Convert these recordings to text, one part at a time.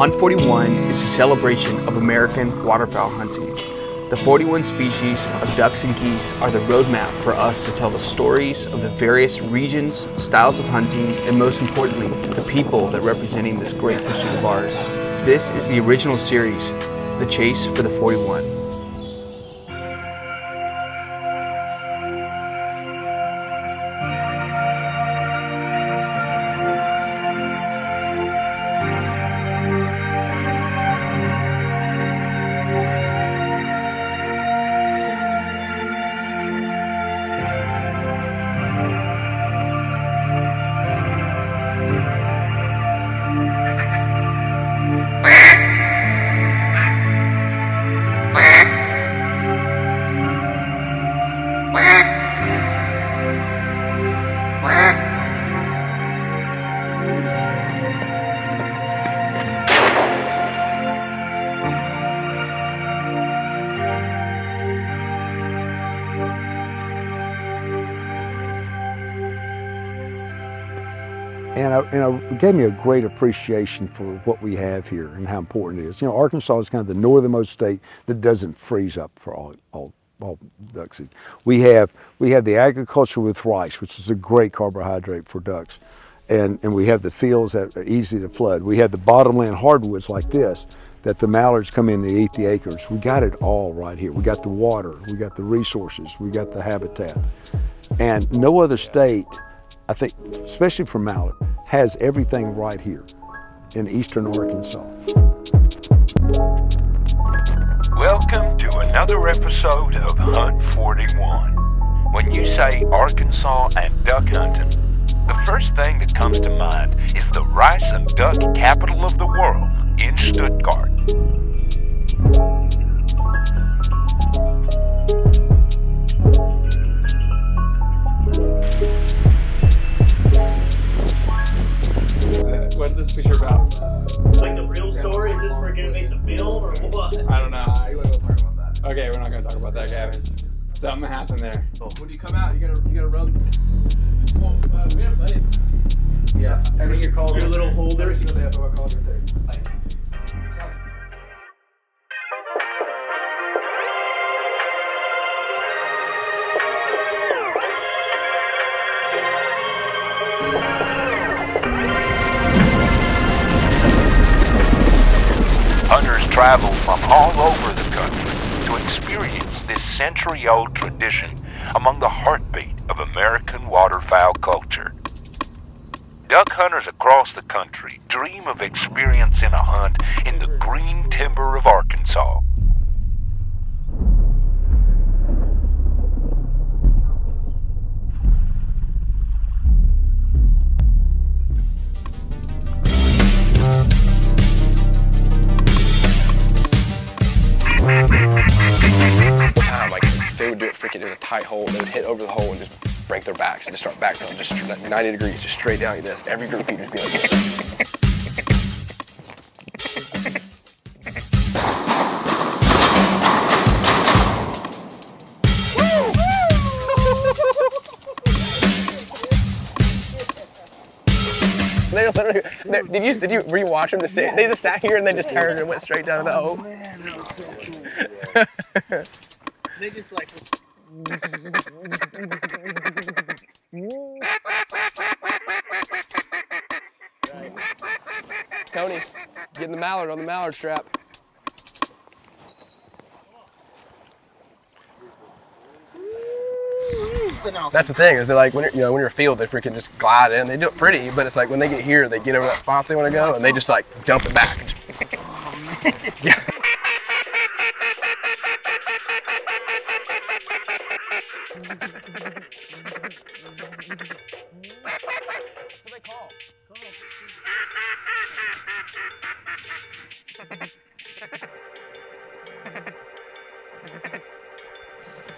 Hunt 41 is a celebration of American waterfowl hunting. The 41 species of ducks and geese are the roadmap for us to tell the stories of the various regions, styles of hunting, and most importantly, the people that are representing this great pursuit of ours. This is the original series, The Chase for the 41. And, it gave me a great appreciation for what we have here and how important it is. You know, Arkansas is kind of the northernmost state that doesn't freeze up for all, all, all ducks. We have, we have the agriculture with rice, which is a great carbohydrate for ducks. And, and we have the fields that are easy to flood. We have the bottomland hardwoods like this that the mallards come in and eat the acres. We got it all right here. We got the water, we got the resources, we got the habitat. And no other state I think, especially for mallard, has everything right here in eastern Arkansas. Welcome to another episode of Hunt 41. When you say Arkansas and duck hunting, the first thing that comes to mind is the rice and duck capital of the world in Stuttgart. About that, Gavin. Something happened there. When you come out, you gotta you gotta run. Well, uh, we have buddies. Yeah, every your call. Your little holder. Every single day I throw a call every day. Like, Hunters travel from all over century old tradition among the heartbeat of American waterfowl culture. Duck hunters across the country dream of experiencing a hunt in the green timber of Arkansas. They would it in a tight hole. They would hit over the hole and just break their backs and just start backpedaling, just like 90 degrees, just straight down like this. Every group would just be like this. They literally, they, did you did you rewatch them? Just sit, they just sat here and they just turned and went straight down to the hole. They just like Tony, getting the mallard on the mallard strap. That's the thing is that like when you're, you know when you're field they freaking just glide in they do it pretty but it's like when they get here they get over that spot they want to go and they just like dump it back.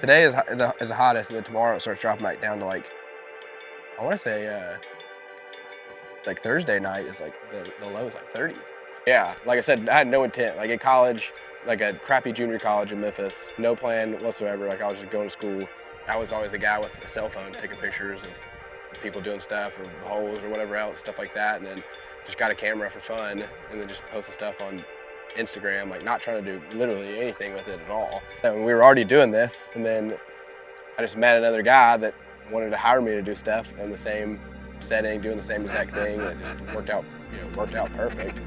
Today is the- is the hottest, and then tomorrow it starts dropping back down to like, I want to say, uh, like Thursday night is like the, the low is like 30. Yeah, like I said, I had no intent. Like at college, like a crappy junior college in Memphis, no plan whatsoever. Like I was just going to school. I was always the guy with a cell phone taking pictures of people doing stuff or holes or whatever else, stuff like that. And then just got a camera for fun and then just posted stuff on Instagram, like not trying to do literally anything with it at all. And we were already doing this, and then I just met another guy that wanted to hire me to do stuff in the same setting, doing the same exact thing. It just worked out, you know, worked out perfect.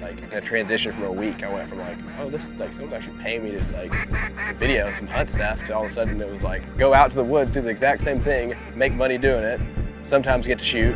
Like in a transition from a week, I went from like, oh, this is like someone's actually paying me to like video some hunt stuff, to all of a sudden it was like, go out to the woods, do the exact same thing, make money doing it, sometimes get to shoot.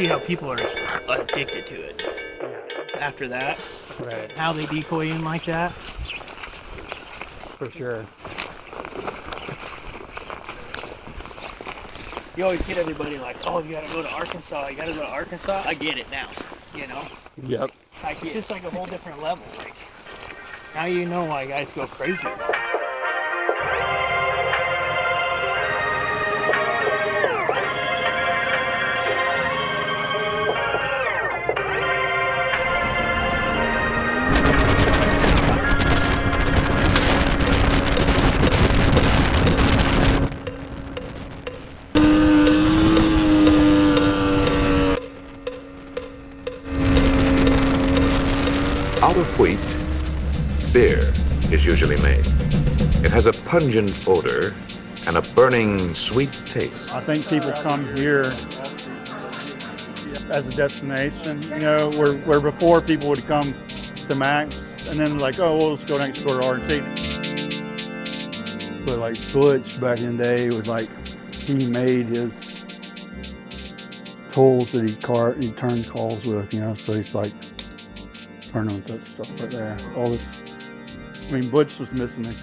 See how people are addicted to it. After that, Right. how they decoy in like that. For sure. You always get everybody like, oh, you gotta go to Arkansas, you gotta go to Arkansas. I get it now, you know? Yep. Like, it's just like a whole different level. Like, now you know why guys go crazy. Of wheat, beer is usually made. It has a pungent odor and a burning sweet taste. I think people come here as a destination, you know, where, where before people would come to Mack's and then like, oh, well, let's go next door to R&T. But like Butch back in the day would like, he made his tools that he car he turned calls with, you know, so he's like with that stuff right there. All this, I mean, Butch was missing a,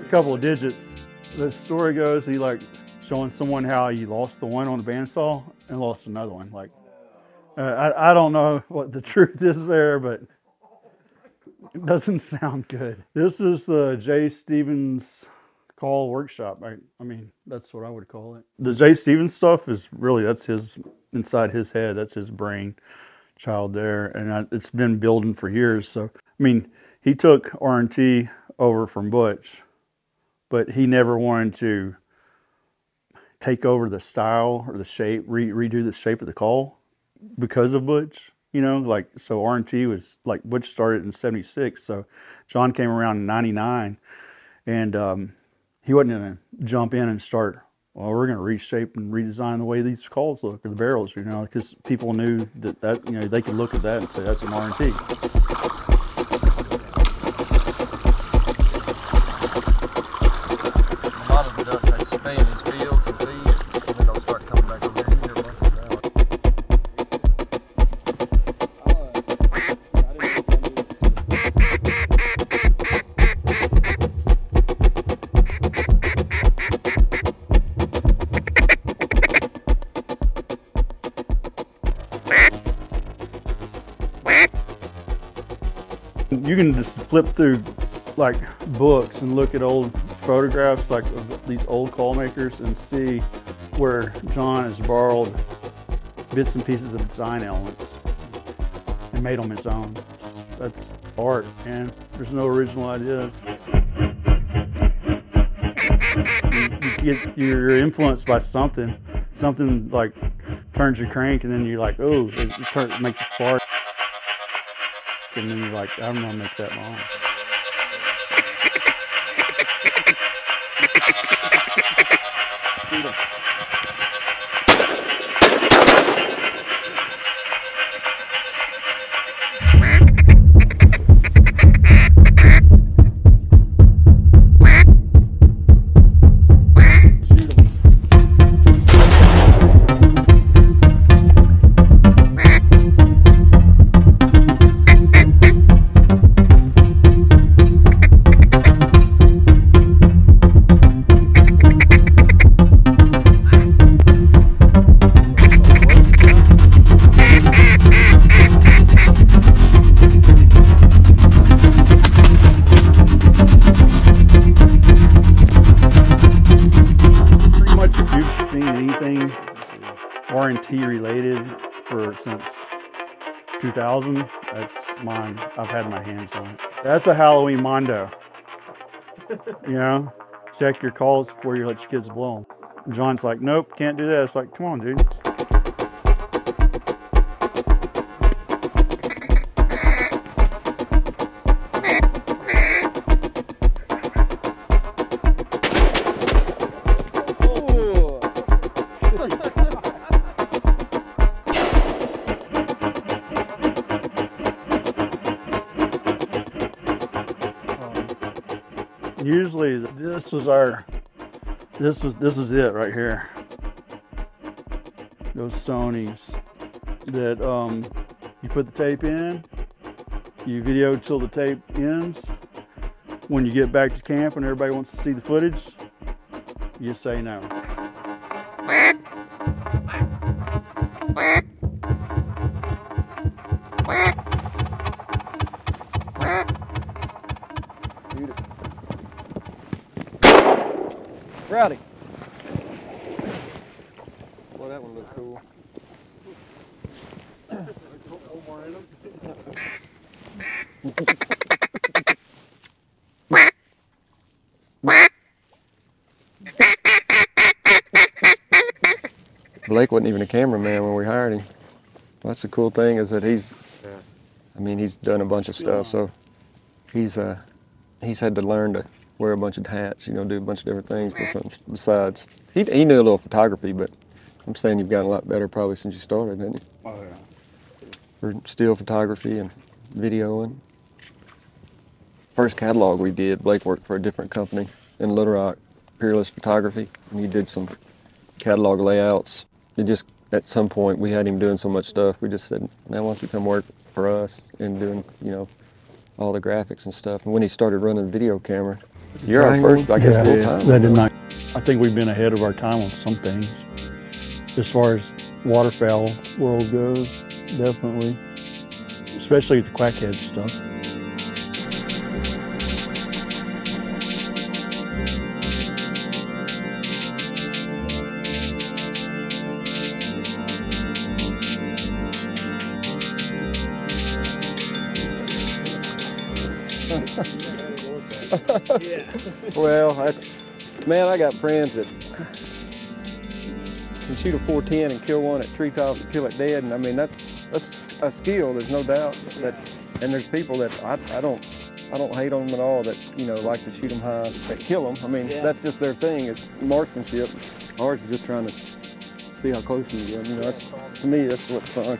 a couple of digits. The story goes, he like showing someone how he lost the one on the bandsaw and lost another one. Like, uh, I, I don't know what the truth is there, but it doesn't sound good. This is the Jay Stevens call workshop. I, I mean, that's what I would call it. The Jay Stevens stuff is really, that's his, inside his head, that's his brain child there. And I, it's been building for years. So, I mean, he took R&T over from Butch, but he never wanted to take over the style or the shape, re- redo the shape of the call because of Butch. You know, like so R&T was like Butch started in '76, so John came around in '99, and um, he wasn't gonna jump in and start. Well, we're gonna reshape and redesign the way these calls look or the barrels, you know, because people knew that that you know they could look at that and say that's an R&T. A You can just flip through like books and look at old photographs like of these old call makers and see where John has borrowed bits and pieces of design elements and made them his own. That's art, and there's no original ideas. You, get you're influenced by something, something like turns your crank, and then you're like, oh, it, it, turn, it makes a spark, and then you're like, I'm gonna make that long. Own. dated for since 2000. That's mine. I've had my hands on it. That's a Halloween Mondo. you know, check your calls before you let your kids blow them. John's like, nope, can't do that. It's like, come on, dude. Usually this was our this was this is it right here. Those sonys that um you put the tape in you video till the tape ends. When you get back to camp and everybody wants to see the footage you say no Blake wasn't even a cameraman when we hired him. That's the cool thing is that he's, I mean, he's done a bunch of stuff, so he's uh, he's had to learn to wear a bunch of hats, you know, do a bunch of different things besides. He, he knew a little photography, but I'm saying you've gotten a lot better probably since you started, didn't you? For still photography and videoing. First catalog we did, Blake worked for a different company in Little Rock, Peerless Photography, and he did some catalog layouts. It just, at some point, we had him doing so much stuff, we just said, "Now why don't you come work for us and doing, you know, all the graphics and stuff. And when he started running the video camera, you're our first, I guess, Yeah, full time. That did not. I think we've been ahead of our time on some things. As far as waterfowl world goes, definitely. Especially the quackhead stuff. Well, that's, man, I got friends that shoot a 410 and kill one at treetop and kill it dead. And I mean, that's that's a skill. There's no doubt. That, and there's people that I, I don't I don't hate on them at all that you know like to shoot them high that kill them. I mean, Yeah. that's just their thing. It's marksmanship. Ours is just trying to see how close you get. You know, that's to me that's what's fun. Uh,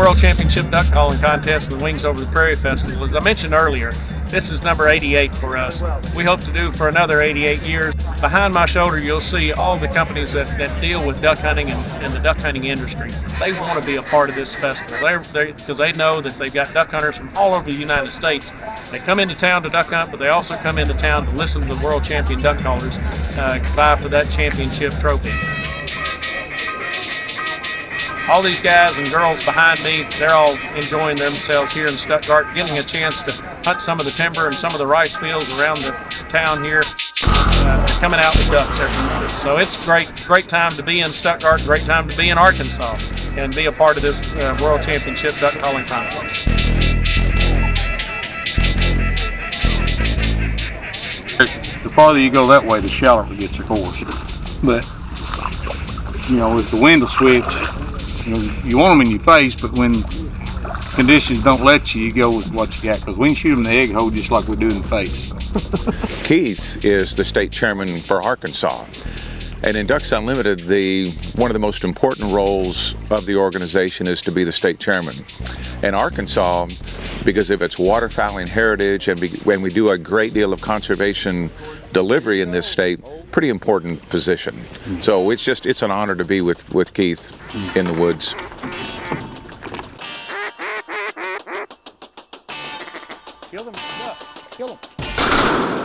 World Championship Duck Calling Contest and the Wings Over the Prairie Festival, as I mentioned earlier, this is number 88 for us. We hope to do for another 88 years. Behind my shoulder, you'll see all the companies that, that deal with duck hunting and, and the duck hunting industry. They want to be a part of this festival because they, know that they've got duck hunters from all over the United States. They come into town to duck hunt, but they also come into town to listen to the world champion duck callers uh, vie for that championship trophy all these guys and girls behind me, they're all enjoying themselves here in Stuttgart, getting a chance to hunt some of the timber and some of the rice fields around the town here, uh, coming out with ducks every month. So it's great, great time to be in Stuttgart, great time to be in Arkansas, and be a part of this uh, World Championship Duck Calling Contest. the farther you go that way, the shallower it gets, of course. But, you know, if the wind will switch, you know, you want them in your face, but when conditions don't let you, you go with what you got. Because we can shoot them in the egg hole just like we do in the face. Keith is the state chairman for Arkansas. And in Ducks Unlimited, the one of the most important roles of the organization is to be the state chairman. In Arkansas, because of its waterfowling heritage and, and we do a great deal of conservation delivery in this state, pretty important position. So it's just it's an honor to be with with Keith in the woods. Kill. Duck. Kill.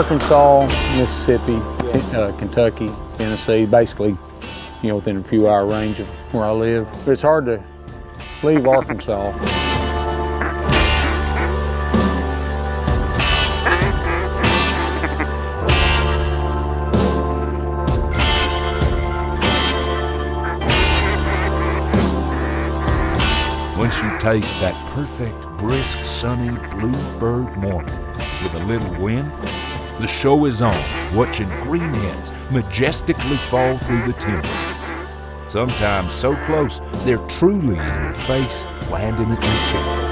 Arkansas, Mississippi, uh, Kentucky, Tennessee, basically, you know, within a few hour range of where I live. But it's hard to leave Arkansas. Once you taste that perfect, brisk, sunny bluebird morning with a little wind, the show is on, watching greenheads majestically fall through the timber. Sometimes so close, they're truly in your face, landing at your feet.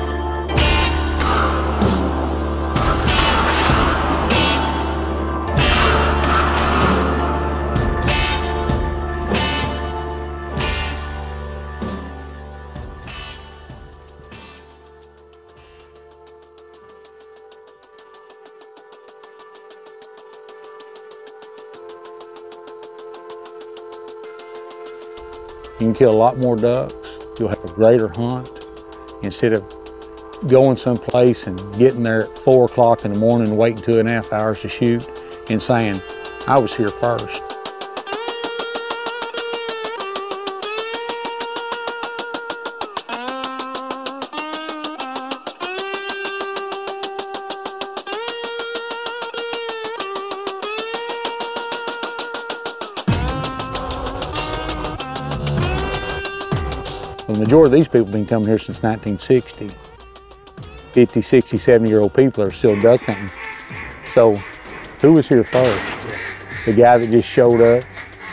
You can kill a lot more ducks. You'll have a greater hunt instead of going someplace and getting there at four o'clock in the morning, waiting two and a half hours to shoot, and saying, "I was here first. The majority of these people have been coming here since 1960. 50, 60, 70 year old people are still duck hunting. So who was here first? The guy that just showed up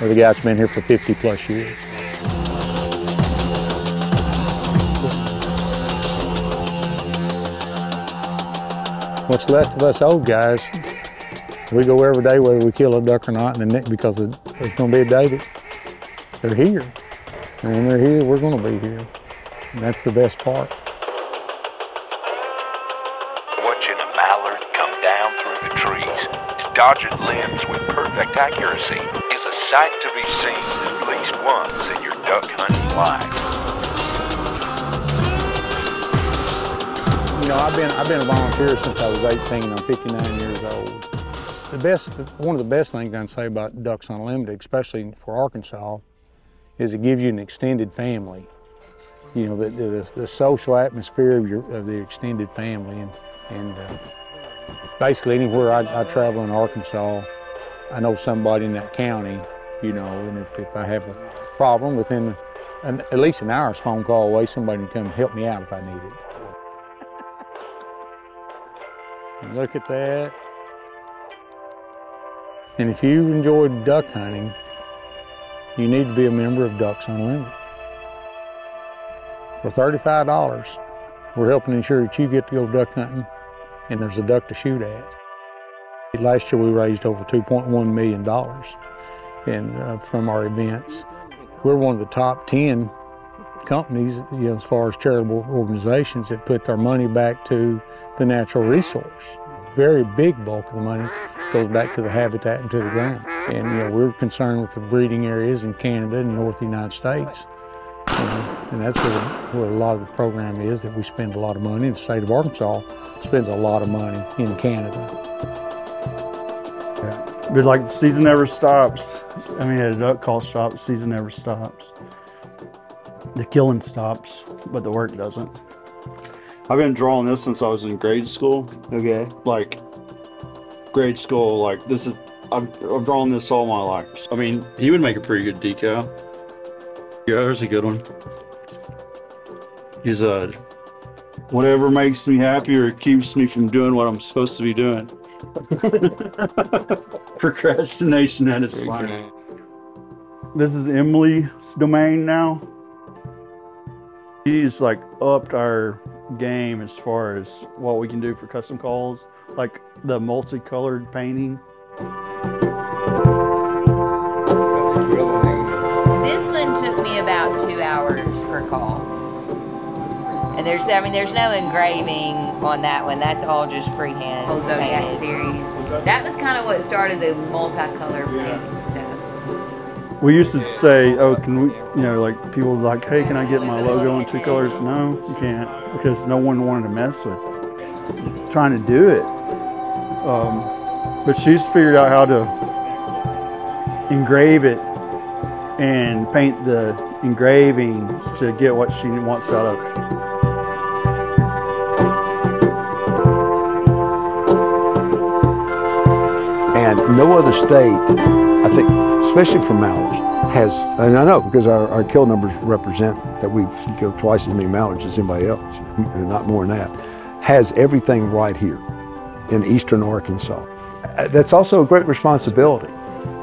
or the guy that's been here for 50 plus years? What's left of us old guys, we go every day whether we kill a duck or not, and then because there's going to be a day that they're here. And when they're here, we're going to be here. And that's the best part. Watching a mallard come down through the trees, dodging limbs with perfect accuracy, is a sight to be seen at least once in your duck hunting life. You know, I've been I've been a volunteer since I was 18. I'm 59 years old. The best, one of the best things I can say about Ducks Unlimited, especially for Arkansas, is it gives you an extended family. You know, the, the, the social atmosphere of your of the extended family, and and uh, basically anywhere I, I travel in Arkansas, I know somebody in that county. You know, and if, if I have a problem within an, at least an hour's phone call away, somebody can come help me out if I need it. Look at that. And if you enjoyed duck hunting, you need to be a member of Ducks Unlimited. For $35, we're helping ensure that you get to go duck hunting and there's a duck to shoot at. Last year we raised over $2.1 million in, uh, from our events. We're one of the top 10 companies you know, as far as charitable organizations that put their money back to the natural resource. Very big bulk of the money goes back to the habitat and to the ground. And you know, we're concerned with the breeding areas in Canada and North United States. And, and that's where, where a lot of the program is, that we spend a lot of money. The state of Arkansas spends a lot of money in Canada. But like the season never stops. I mean, at a duck call shop, the season never stops. The killing stops, but the work doesn't. I've been drawing this since I was in grade school. Okay. Like grade school, like this is I've, I've drawn this all my life. I mean, he would make a pretty good decal. Yeah, there's a good one. He's a whatever makes me happy or keeps me from doing what I'm supposed to be doing. Procrastination at its finest. This is Emily's domain now. He's like upped our game as far as what we can do for custom calls, like the multicolored painting. This one took me about two hours per call. And there's, I mean, there's no engraving on that one. That's all just freehand. Whole Zodiac series. That was kind of what started the multicolor painting stuff. We used to say, oh, can we, you know, like people were like, hey, can I get my logo in two colors? No, you can't, because no one wanted to mess with trying to do it. Um, but she's figured out how to engrave it and paint the engraving to get what she wants out of it. And no other state, I think, especially for mallards, has, and I know because our, our kill numbers represent that we kill twice as many mallards as anybody else, and not more than that, has everything right here in eastern Arkansas. Uh, That's also a great responsibility.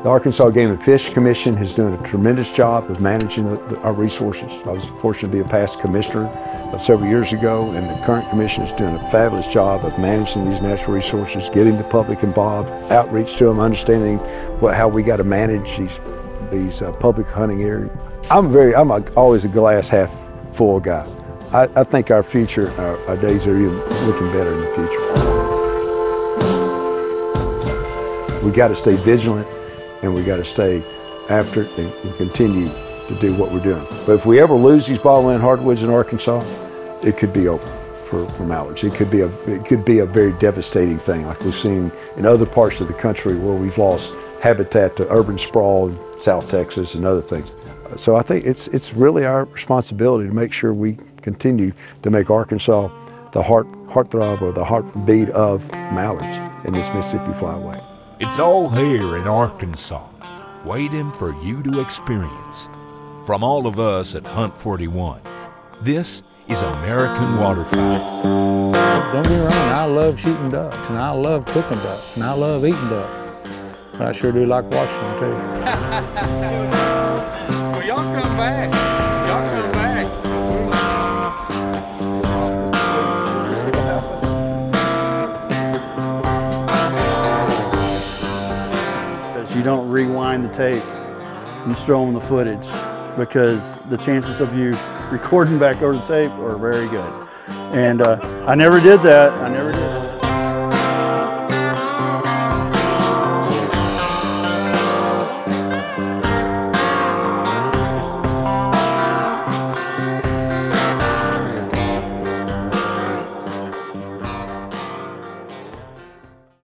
The Arkansas Game and Fish Commission has done a tremendous job of managing the, the, our resources. I was fortunate to be a past commissioner uh, several years ago, and the current commission is doing a fabulous job of managing these natural resources, getting the public involved, outreach to them, understanding what, how we got to manage these these uh, public hunting areas. I'm very, I'm a, always a glass half full guy. I, I think our future, our, our days are even looking better in the future. We got to stay vigilant and we got to stay after it and, and, continue to do what we're doing. But if we ever lose these bottomland hardwoods in Arkansas, it could be over for, for mallards. It could be a it could be a very devastating thing, like we've seen in other parts of the country where we've lost habitat to urban sprawl in South Texas and other things. So I think it's it's really our responsibility to make sure we continue to make Arkansas the heart heartthrob or the heartbeat of mallards in this Mississippi flyway. It's all here in Arkansas, waiting for you to experience. From all of us at Hunt 41, this is American Waterfowl. Don't get me wrong, I love shooting ducks, and I love cooking ducks, and I love eating ducks. But I sure do like watching them too. well, y'all come back. Rewind the tape and show them the footage because the chances of you recording back over the tape are very good. And uh, I never did that. I never did.